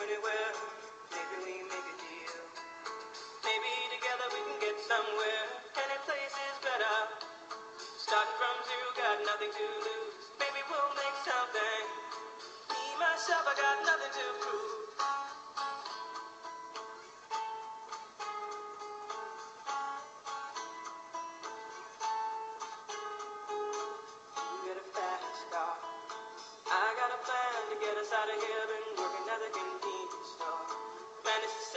anywhere. Maybe we make a deal. Maybe together we can get somewhere. Any place is better. Starting from zero, got nothing to lose. Maybe we'll make something. Me, myself, I got nothing to prove. I got a plan to get us out of here, been working as at the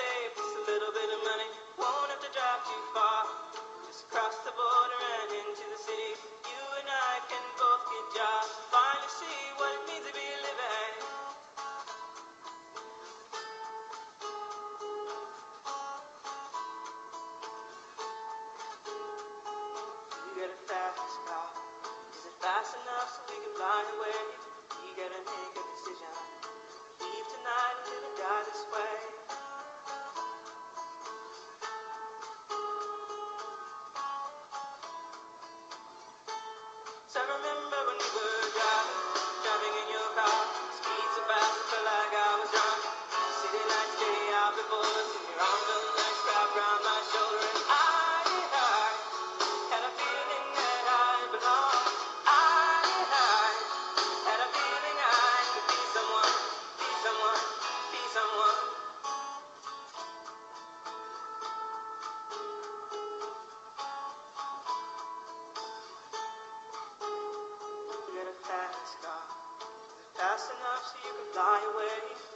save just a little bit of money, won't have to drive too far. Just across the border and into the city, you and I can both get jobs. Finally see what it means to be living. You get a fast car. Is it fast enough so we can fly away? You gotta make a decision. Die away.